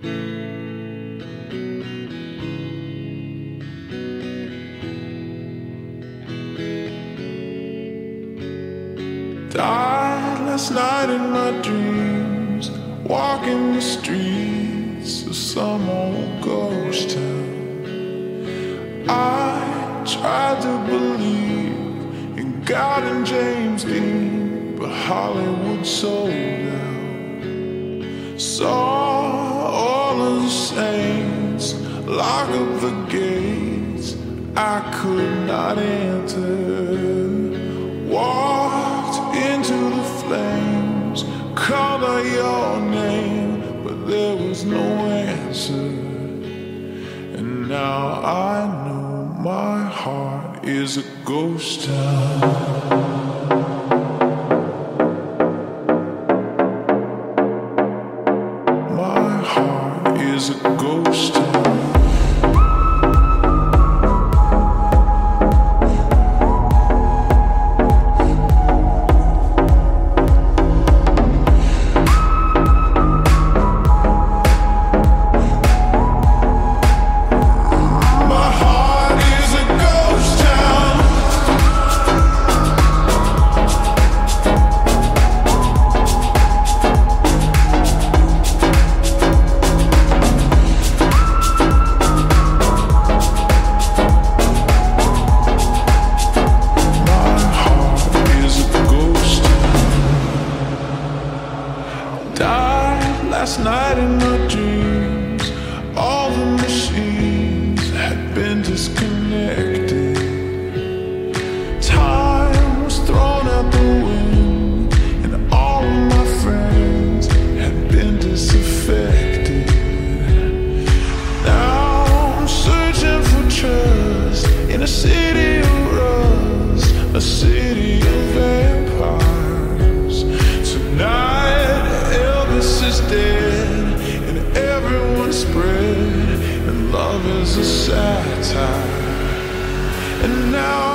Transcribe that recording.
Died last night in my dreams, walking the streets of some old ghost town. I tried to believe in God and James Dean, but Hollywood sold out. All lock up the gates I could not enter. Walked into the flames, called out your name, but there was no answer. And now I know my heart is a ghost town. Last night in my dreams. All the machines had been disconnected. Is dead, and everyone's spread, and love is a satire. And now